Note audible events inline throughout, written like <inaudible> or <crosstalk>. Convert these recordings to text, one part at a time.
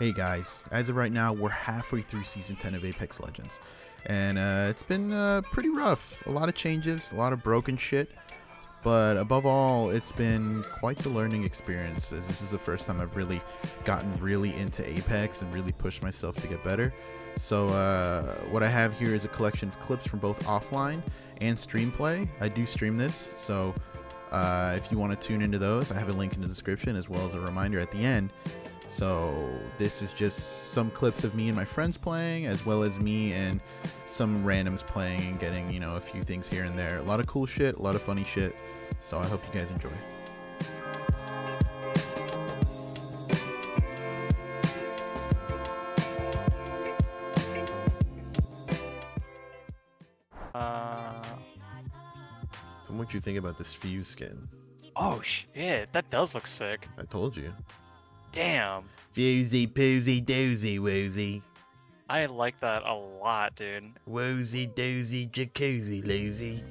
Hey guys, as of right now, we're halfway through Season 10 of Apex Legends. And uh, it's been uh, pretty rough. A lot of changes, a lot of broken shit. But above all, it's been quite the learning experience as this is the first time I've really gotten really into Apex and really pushed myself to get better. So uh, what I have here is a collection of clips from both offline and stream play. I do stream this, so uh, if you want to tune into those, I have a link in the description as well as a reminder at the end so this is just some clips of me and my friends playing, as well as me and some randoms playing and getting, you know, a few things here and there. A lot of cool shit, a lot of funny shit. So I hope you guys enjoy. Uh, So what you think about this fuse skin? oh shit, that does look sick. I told you. Damn, Fusey, poosey, doozy, woozy. I like that a lot, dude. Woozy, doozy, jacuzzi, loozy.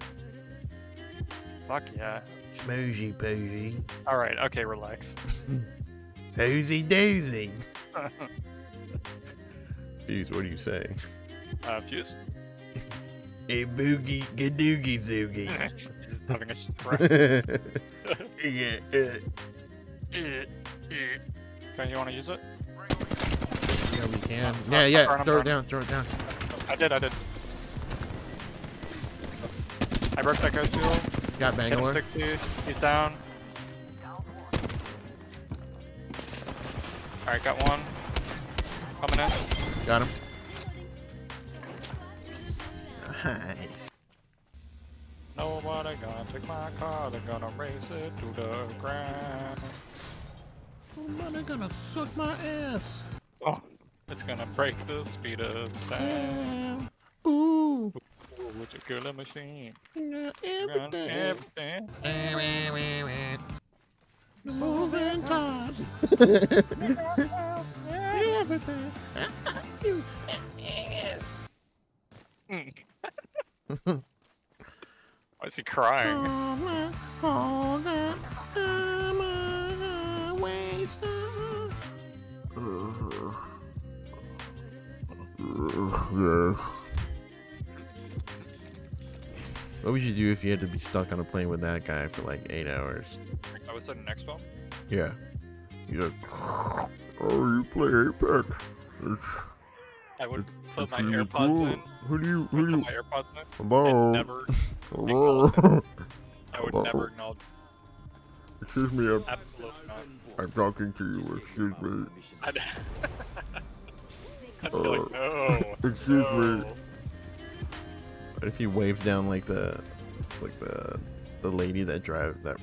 Fuck yeah. Schmoozy, poosy. All right, okay, relax. <laughs> Hoozy, doozy. <laughs> Fuse, what do you say? uh, Fuse. A boogie, gadoogie, zoogie. <laughs> Having a stroke. yeah, uh, Okay, you want to use it? Yeah, we can. Uh, Yeah, yeah. burn 'em, Throw burn it down. Throw it down. I did, I did. I broke that guy's shield. Got Hit him Bangalore. 60. He's down. Alright, got one. Coming in. Got him. nice. Nobody gonna take my car, they're gonna race it to the ground. Somebody gonna suck my ass. Oh, it's gonna break the speed of sound. Ooh. Ooh, With your killer machine. Run everything. everything. Moving <laughs> times. <laughs> everything. Why is he crying? All that, all that time I wasted. What would you do if you had to be stuck on a plane with that guy for like eight hours? I was in next one. Yeah. You're like, oh, you play Apex. It's, I would it's, put it's my really AirPods cool. in. Who do you, who do you, my AirPods in. hello, never, <laughs> hello. I would Hello. never acknowledge. Excuse me, I'm, Absolutely not. I'm talking to you, excuse me. <laughs> I'd, I'd be like, uh, no. Excuse me. What if he waves down like the, like the, the lady that drive, that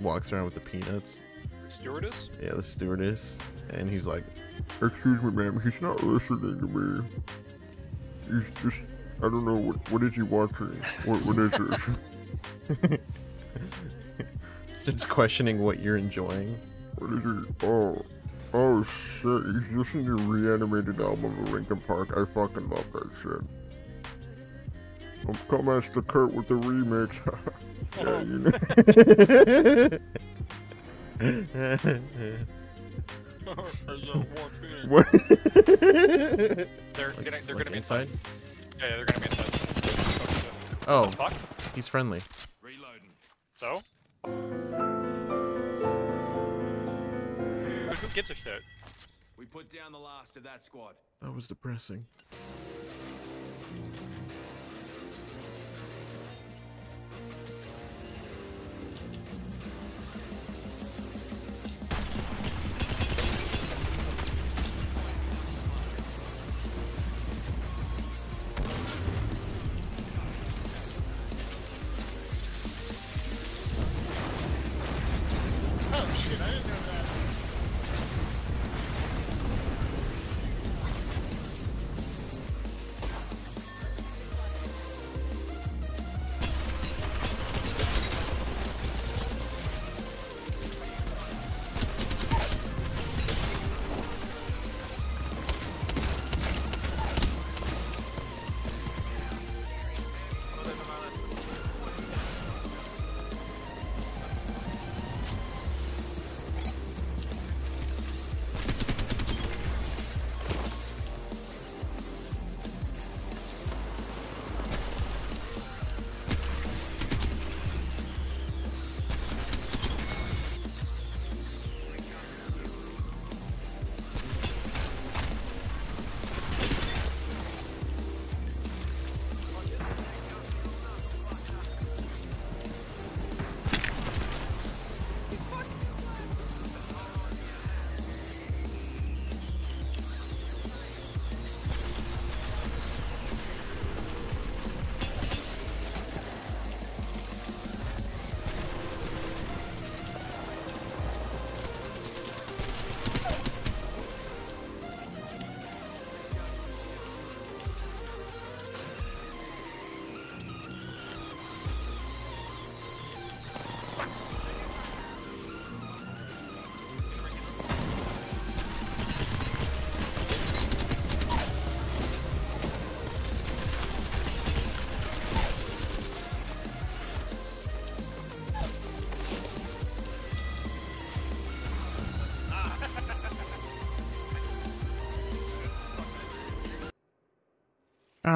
walks around with the peanuts? Stewardess? Yeah, the stewardess. And he's like, Excuse me, ma'am, he's not listening to me. He's just, I don't know, what, what is he watching? What, what is it? <laughs> <laughs> Starts questioning what you're enjoying. What is he? Oh, oh shit, he's listening to Reanimated album of Linkin Park. I fucking love that shit. Um, come as the Kurt with the remix. <laughs> yeah, you know. what? <laughs> They're gonna, they're Like gonna be inside. Yeah, yeah, they're gonna be inside. Oh, fuck. he's friendly. So? Gives a shit? We put down the last of that squad. That was depressing.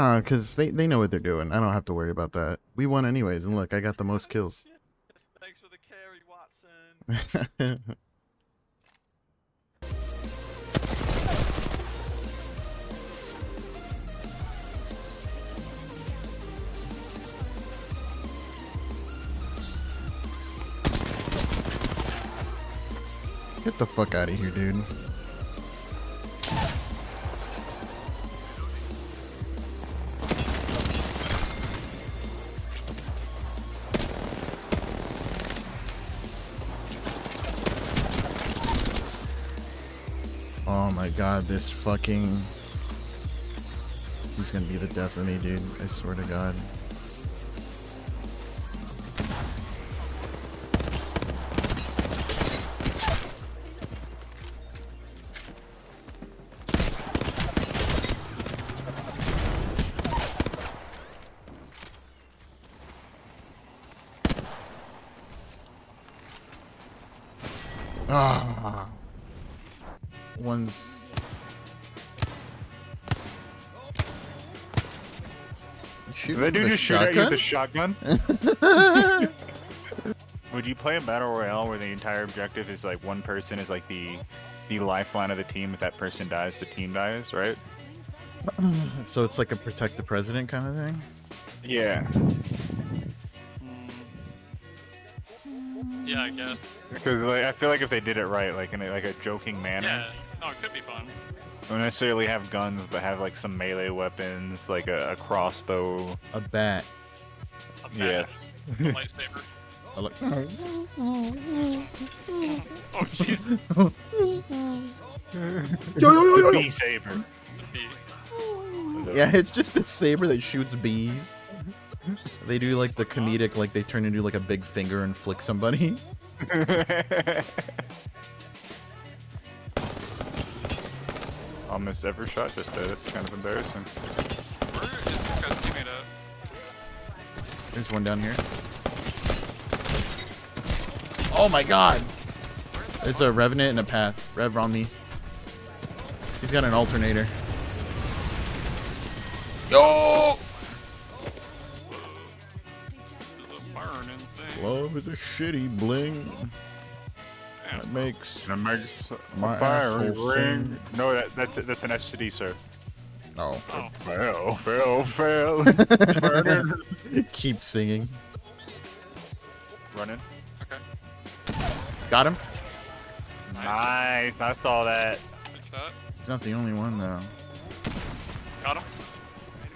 Ah, because they, they know what they're doing. I don't have to worry about that. We won anyways, and look, I got the most kills. Thanks for the carry, Wattson. <laughs> Get the fuck out of here, dude. My god, this fucking... He's gonna be the death of me, dude. I swear to god. Ah. One's. Shoot Did that dude just shoot at you with a shotgun? shotgun? <laughs> <laughs> Would you play a battle royale where the entire objective is like one person is like the the lifeline of the team? If that person dies, the team dies, right? <clears throat> so it's like a protect the president kind of thing. Yeah. Mm. Yeah, I guess. Because like, I feel like if they did it right, like in a, like a joking manner, Yeah. Oh, it could be fun. Don't necessarily have guns, but have like some melee weapons, like a, a crossbow. A bat. A bat, Yes. A lightsaber. I like- <laughs> Oh, jeez. <laughs> Bee saber. The bee. yeah, it's just a saber that shoots bees. They do like the comedic, like they turn into like a big finger and flick somebody. <laughs> I'll miss every shot just there. That's kind of embarrassing. Where is this guy's teammate at? There's one down here. Oh my god! There's a revenant and a path. Rev on me. He's got an alternator. Yo! This is a burning thing. Love is a shitty bling. Damn. That makes it makes My a fiery asshole ring. sing. No, that, that's that's an STD, sir. No. Oh, Fail, fail, fail. <laughs> Keep singing. Running. okay. Got him. Nice. I saw that. Good shot. He's not the only one though. Got him.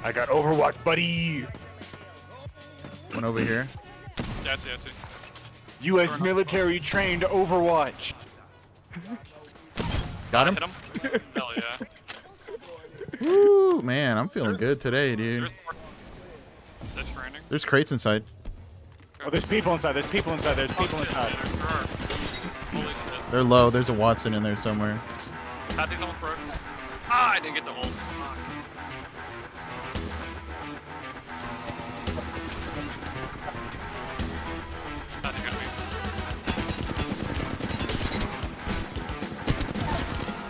I got Overwatch, buddy. One over here. Yeah, I see, I see. U.S. military trained Overwatch. Got him. Hit him. Hell yeah. Woo, man, I'm feeling good today, dude. There's more. There's crates inside. Oh, there's people inside. There's people inside. There's people Oh, shit, inside. yeah, there are. Holy shit. They're low. There's a Wattson in there somewhere. Had to come for it. Ah, I didn't get the ult.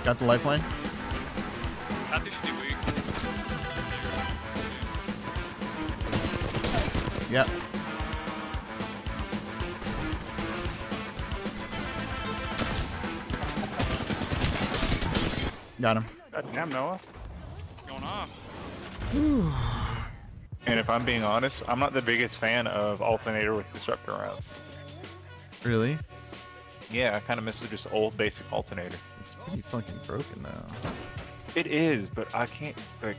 Got the lifeline. Had to should be weak. Yep. Got him. God damn, Noah. Going off. <sighs> And if I'm being honest, I'm not the biggest fan of alternator with disruptor rounds. Really? Yeah, I kind of miss the just old basic alternator. It's pretty fucking broken now. It is, but I can't like.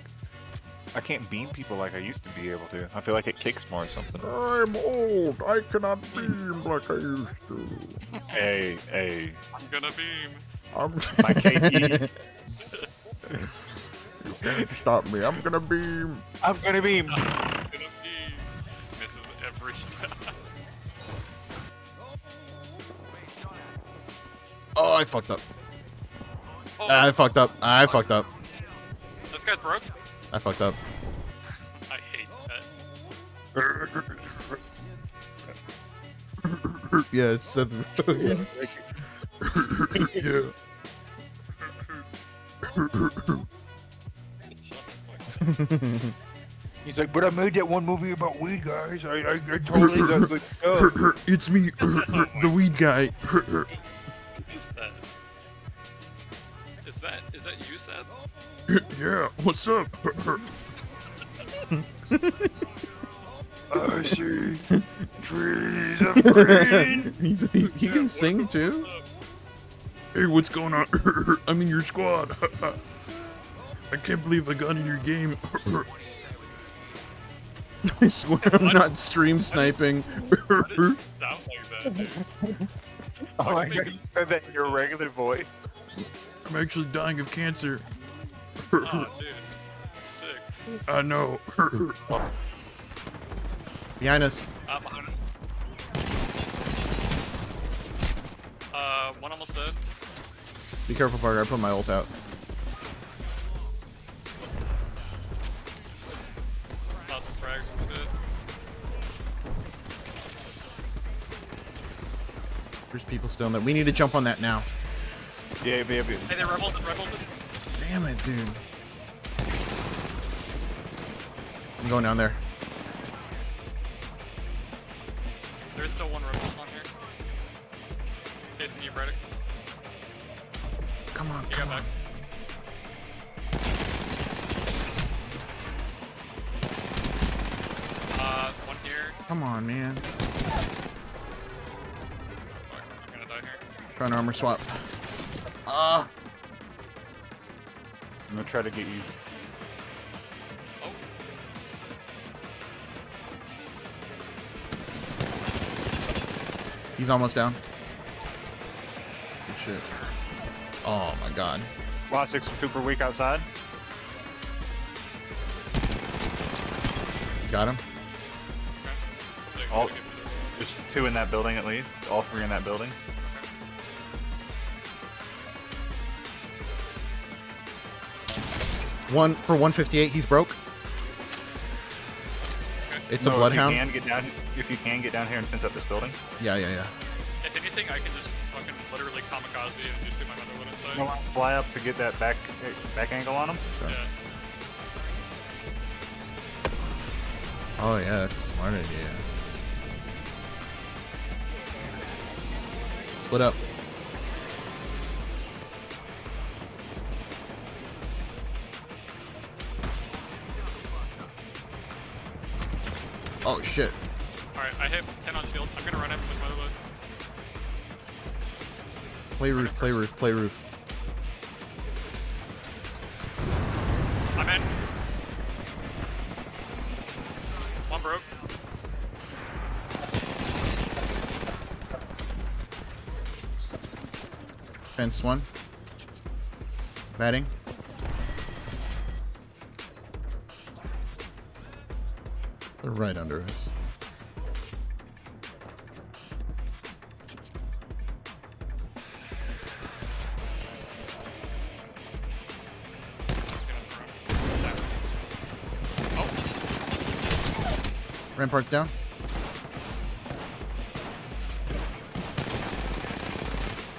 I can't beam people like I used to be able to. I feel like it kicks more or something. I'm old. I cannot beam like I used to. Hey, hey. I'm gonna beam. I'm <laughs> <laughs> My KD. you can't stop me. I'm gonna beam. I'm gonna beam. I'm gonna beam. Misses every shot. Oh, I fucked up. Oh, I fucked up. I fucked up. this guy's broke. I fucked up. I hate that. <laughs> yeah, it's Seth Rogen. yeah. <laughs> He's like, but I made that one movie about weed guys. I, I, I totally was like, oh. it's me, <clears throat> the weed guy. Is that? Is that is that you, Seth? <clears throat> yeah, what's up? <laughs> I see trees of <laughs> green. he's, he's, he can sing too. Hey, what's going on? <laughs> I'm in your squad. I can't believe I got in your game. I swear I'm not stream sniping. Sound like oh that, dude. Oh my god, you said that in your regular voice. I'm actually dying of cancer. Oh, dude. That's sick. I know. Behind us. Uh, behind us. Uh, one almost dead. Be careful, Parker. I put my ult out. Lost some frags and shit. There's people still in there. We need to jump on that now. Yeah, yeah, yeah. Hey, they rebelled, they rebelled. Damn it, dude. I'm going down there. There's still one rebel on here. Hitting you, Reddick. Come on, You come on. back. Uh, one here. Come on, man. Fuck, I'm gonna die here. Trying to armor swap. Ah. I'm gonna try to get you. Oh, He's almost down. Good shit. Oh my god. Wow, six super weak outside. Got him. okay. All, there's two in that building at least. All three in that building. One for 158. He's broke. It's a bloodhound. If you can get down, if you can get down here and fence up this building. Yeah, yeah, yeah. If anything, I can just fucking literally kamikaze and just do my mother wouldn't You say. wanna Fly up to get that back back angle on him. Yeah. Oh yeah, that's a smart idea. Split up. Oh shit. Alright, I hit 10 on shield. I'm gonna run him with my look. Play roof, play roof, play roof. I'm in. One broke. Fence one. Batting. Right under us. Ramparts down.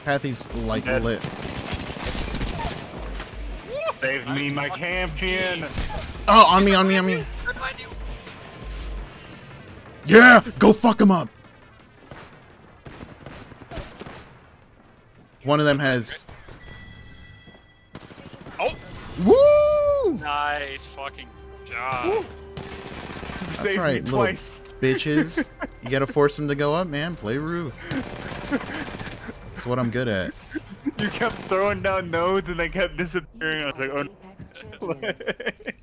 Pathy's like Dead. lit. Save me, my champion. Oh, on me, on me, on me. Yeah, go fuck him up. One of them has. Oh! Woo! Nice fucking job. That's Saved me right, little twice. bitches. You gotta <laughs> force them to go up, man. Play roof. That's what I'm good at. You kept throwing down nodes and they kept disappearing. I was like, oh. No. <laughs>